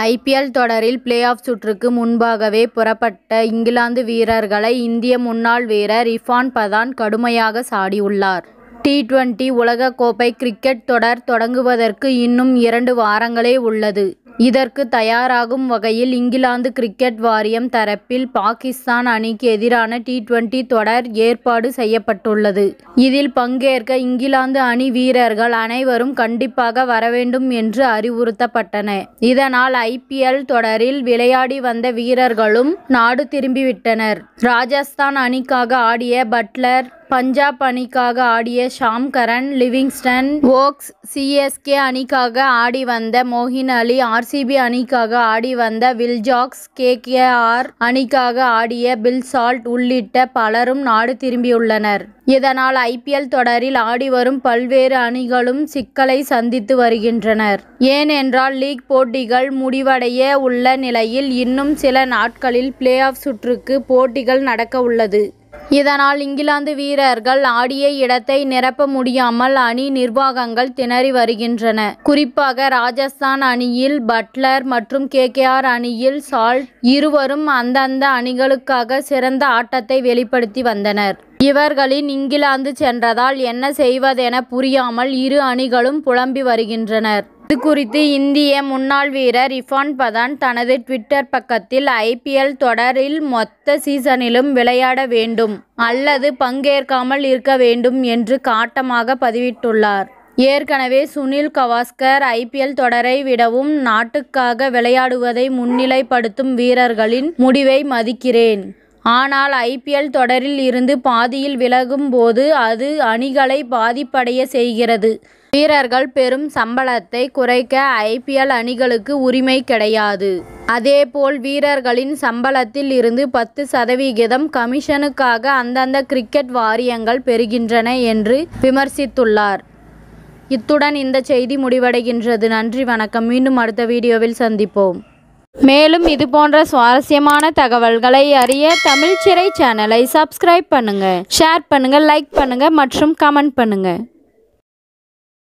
IPL தொடரில் play off சுற்றுக்கு முன்பாகவே புறப்பட்ட இங்கிலாந்து வீரர்களை இந்திய முன்னாள் வீரர் இஃபான் பதான் கடுமையாக சாடியுள்ளார். டி டுவெண்டி உலகக்கோப்பை கிரிக்கெட் தொடர் தொடங்குவதற்கு இன்னும் இரண்டு வாரங்களே உள்ளது. இதற்கு தயாராகும் வகையில் இங்கிலாந்து கிரிக்கெட் வாரியம் தரப்பில் பாகிஸ்தான் அணிக்கு எதிரான டி டுவெண்டி தொடர் ஏற்பாடு செய்யப்பட்டுள்ளது. இதில் பங்கேற்க இங்கிலாந்து அணி வீரர்கள் அனைவரும் கண்டிப்பாக வரவேண்டும் என்று அறிவுறுத்தப்பட்டன. இதனால் ஐபிஎல் தொடரில் விளையாடி வந்த வீரர்களும் நாடு திரும்பிவிட்டனர். ராஜஸ்தான் அணிக்காக ஆடிய பட்லர் பஞ்சாப் அணிக்காக ஆடிய Sam Curran Livingstone Woakes CSK அணிக்காக ஆடி வந்த மோகின் அலி ஆர்சிபி அணிக்காக ஆடி வந்த வில்ஜாக்ஸ் கேகேஆர் அணிக்காக ஆடிய பில் சால்ட் உள்ளிட்ட பலரும் நாடு திரும்பியுள்ளனர். இதனால் ஐபிஎல் தொடரில் ஆடி வரும் பல்வேறு அணிகளும் சிக்கலை சந்தித்து வருகின்றனர். ஏனென்றால் லீக் போட்டிகள் முடிவடைய உள்ள நிலையில் இன்னும் சில நாட்களில் பிளே ஆஃப் சுற்றுக்கு போட்டிகள் நடக்க உள்ளது. இதனால் இங்கிலாந்து வீரர்கள் ஆடிய இடத்தை நிரப்ப முடியாமல் அணி நிர்வாகங்கள் திணறி வருகின்றன. குறிப்பாக ராஜஸ்தான் அணியில் பட்லர் மற்றும் கேகேஆர் அணியில் சால்ட் இருவரும் அந்தந்த அணிகளுக்காக சிறந்த ஆட்டத்தை வெளிப்படுத்தி வந்தனர். இவர்களின் இங்கிலாந்து சென்றதால் என்ன செய்வதென புரியாமல் இரு அணிகளும் புலம்பி வருகின்றனர். இது குறித்து இந்திய முன்னாள் வீரர் இர்ஃபான் பதான் தனது ட்விட்டர் பக்கத்தில் ஐபிஎல் தொடரில் மொத்த சீசனிலும் விளையாட வேண்டும் அல்லது பங்கேற்காமல் இருக்க வேண்டும் என்று காட்டமாக பதிவிட்டுள்ளார். ஏற்கனவே சுனில் கவாஸ்கர் ஐபிஎல் தொடரை விடவும் நாட்டுக்காக விளையாடுவதை முன்னிலைப்படுத்தும் வீரர்களின் முடிவை மதிக்கிறேன். ஆனால் ஐபிஎல் தொடரில் இருந்து பாதியில் விலகும் போது அது அணிகளை பாதிப்படைய செய்கிறது. வீரர்கள் பெரும் சம்பளத்தை குறைக்க ஐபிஎல் அணிகளுக்கு உரிமை கிடையாது. அதேபோல் வீரர்களின் சம்பளத்தில் இருந்து பத்து சதவிகிதம் கமிஷனுக்காக அந்தந்த கிரிக்கெட் வாரியங்கள் பெறுகின்றன என்று விமர்சித்துள்ளார். இத்துடன் இந்த செய்தி முடிவடைகின்றது. நன்றி வணக்கம். மீண்டும் அடுத்த வீடியோவில் சந்திப்போம். மேலும் இது போன்ற சுவாரஸ்யமான தகவல்களை அறிய தமிழ் சிறை சேனலை சப்ஸ்கிரைப் பண்ணுங்க. ஷேர் பண்ணுங்க லைக் பண்ணுங்க மற்றும் கமெண்ட் பண்ணுங்க.